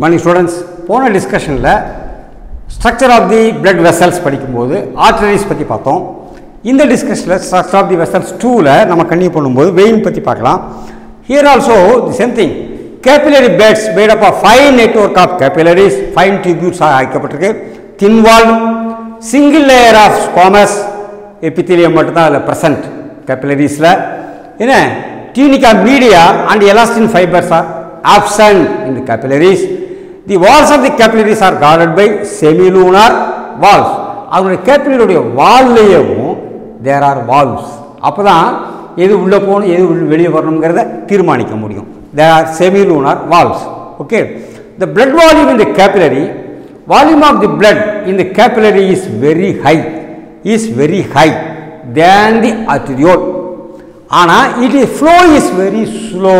Morning students போன டிஸ்கஷனில் structure of the blood vessels படிக்கும்போது arteries பற்றி பார்த்தோம். இந்த டிஸ்கஷனில் ஸ்ட்ரக்சர் ஆஃப் தி வெசல்ஸ் டூவில் நம்ம கண்டினியூ பண்ணும்போது வெயின் பற்றி பார்க்கலாம். Here also the same thing capillary beds made up of fine network of capillaries fine டியூபியூட்ஸாக அழைக்கப்பட்டிருக்கு thin wall single layer of squamous epithelium மட்டும்தான் அதில் ப்ரெசன்ட் கேபிலரிஸில் என்ன? Tunica media and elastin fibres are absent இந்த capillaries the walls of the capillaries are guarded by semilunar walls walls. அதனுடைய கேபிலரியுடைய வால்லையவும் there are valves அப்போ தான் எது உள்ளே போகணும் எது வெளியே வரணுங்கிறத தீர்மானிக்க முடியும். There are semilunar valves okay the blood volume in the capillary volume of the blood in the capillary is very high is very high then the arteriole ஆனால் it is flow is very slow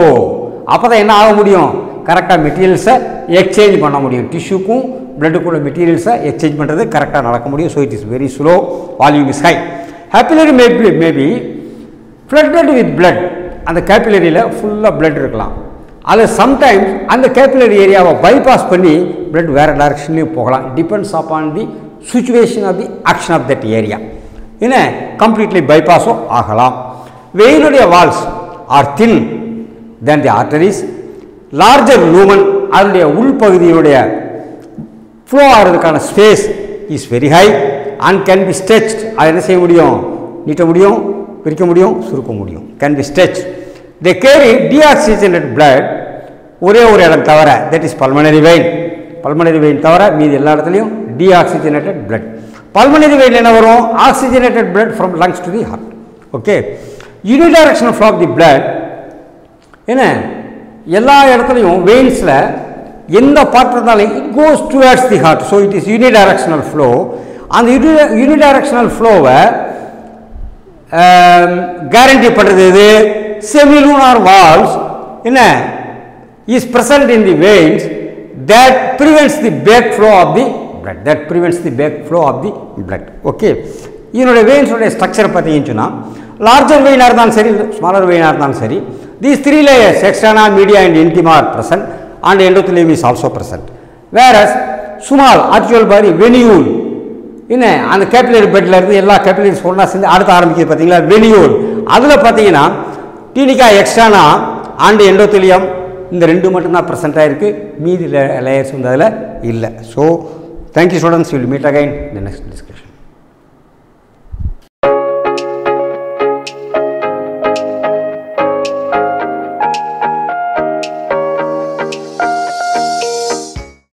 அப்போ தான் என்ன ஆக முடியும்? கரெக்டாக மெட்டீரியல்ஸை exchange பண்ண முடியும். டிஷ்யூக்கும் பிளட்டுக்குள்ள மெட்டீரியல்ஸை exchange பண்ணுறது கரெக்டாக நடக்க முடியும். So it is very slow volume is high capillary maybe maybe flooded with blood அந்த கேப்பிலரியில் ஃபுல்லாக பிளட் இருக்கலாம். அது சம்டைம்ஸ் அந்த கேப்பிலரி ஏரியாவை பைபாஸ் பண்ணி பிளட் வேறு டைரக்ஷன்லேயும் போகலாம். Depends upon the situation of the action of that area என்ன? கம்ப்ளீட்லி பைபாஸும் ஆகலாம். வெயிலுடைய walls are thin then the arteries larger lumen அதனுடைய உள்பகுதியினுடைய ஃப்ளோ ஆகிறதுக்கான space is very high and can be stretch அது என்ன செய்ய முடியும்? நீட்ட முடியும் பிரிக்க முடியும் சுருக்க முடியும். Can be stretch they carry deoxygenated blood ஒரே ஒரு இடம் தவிர that is pulmonary vein pulmonary vein தவிர மீதி எல்லா இடத்துலையும் டிஆக்சிஜனேட்டட் பிளட் பல்மனரி வெயின் என்ன வரும்? Oxygenated blood from lungs to the heart okay unidirectional flow of the blood என்ன? எல்லா இடத்துலையும் வெயின்ஸில் எந்த பார்ட் இருந்தாலும் it goes towards the heart so it is unidirectional flow அந்த யூனி யூனிடைரக்ஷனல் ஃப்ளோவை கேரண்டி பண்ணுறது இது செமிலூனார் வால்ஸ் என்ன? Is present in the veins that prevents the back flow of the blood that prevents the back flow of the blood okay இதனுடைய வெயின்ஸோடைய ஸ்ட்ரக்சரை பார்த்தீங்கன்னு சொன்னால் லார்ஜர் வெயினாக இருந்தாலும் சரி ஸ்மாலர் வெயினாக இருந்தாலும் சரி these three layers externa media and intima are present and endothelium is also present. Whereas small arteriole body venule என்ன? அந்த கேபிலரி பெட்டில் இருந்து எல்லா கேபிலரிஸ் ஒன்றா சேர்ந்து அடுத்து ஆரம்பிக்குது பார்த்தீங்களா வெனியூல் அதில் பார்த்தீங்கன்னா டீனிகா எக்ஸ்ட்ரானா ஆண்டு எண்டோத்திலியம் இந்த ரெண்டு மட்டும்தான் ப்ரெசென்ட் ஆகிருக்கு மீதி லேயர்ஸ் வந்து அதில் இல்லை. So thank you students will meet again இந்த நெக்ஸ்ட் டிஸ்கஷன்